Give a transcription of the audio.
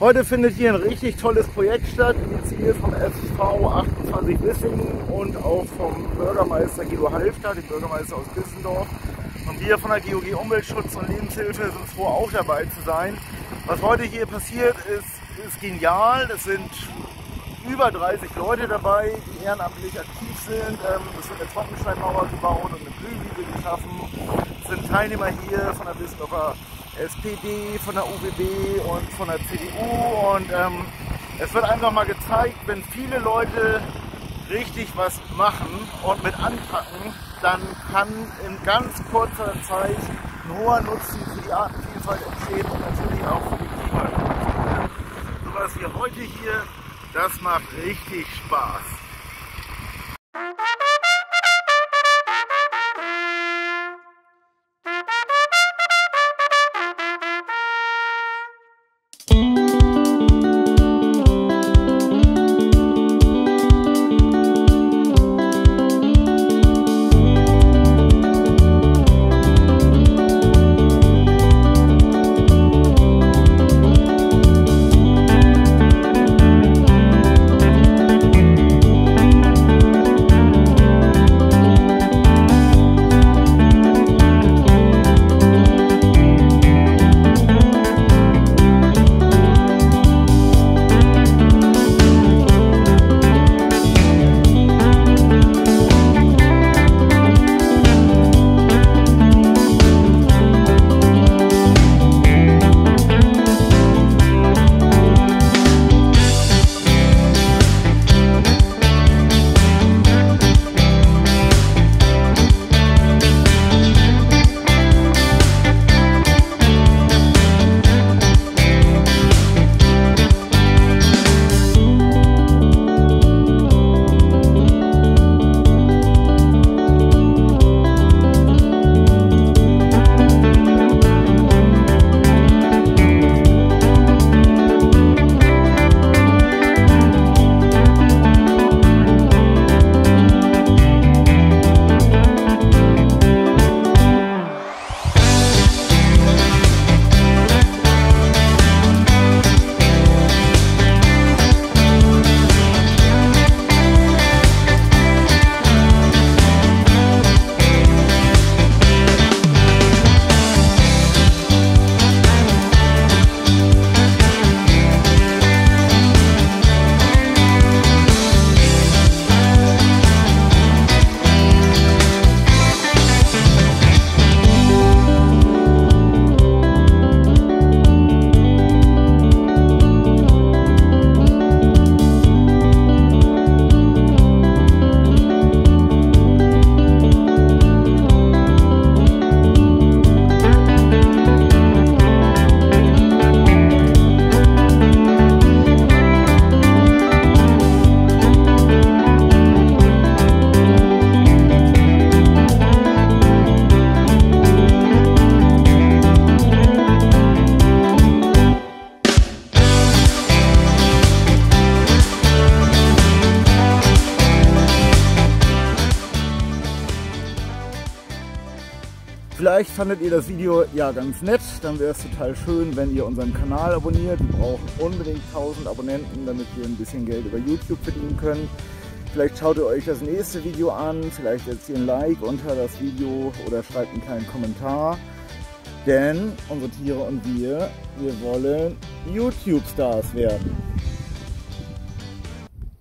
Heute findet hier ein richtig tolles Projekt statt, initiiert vom FV 28 Wissingen und auch vom Bürgermeister Guido Halfter, dem Bürgermeister aus Bissendorf. Und wir von der GOG Umweltschutz und Lebenshilfe sind froh, auch dabei zu sein. Was heute hier passiert, ist, ist genial. Es sind über 30 Leute dabei, die ehrenamtlich aktiv sind. Ähm, es wird eine Trockensteinmauer gebaut und eine Blühwiese geschaffen. Es sind Teilnehmer hier von der Bissendorfer SPD, von der UWB und von der CDU. Und ähm, es wird einfach mal gezeigt, wenn viele Leute richtig was machen und mit anpacken, dann kann in ganz kurzer Zeit ein hoher Nutzen für die Artenvielfalt entstehen und natürlich auch für die Klimapolitik. So was wir heute hier, das macht richtig Spaß. Vielleicht fandet ihr das Video ja ganz nett, dann wäre es total schön, wenn ihr unseren Kanal abonniert. Wir brauchen unbedingt 1000 Abonnenten, damit wir ein bisschen Geld über YouTube verdienen können. Vielleicht schaut ihr euch das nächste Video an, vielleicht setzt ihr ein Like unter das Video oder schreibt einen kleinen Kommentar. Denn unsere Tiere und wir, wir wollen YouTube-Stars werden.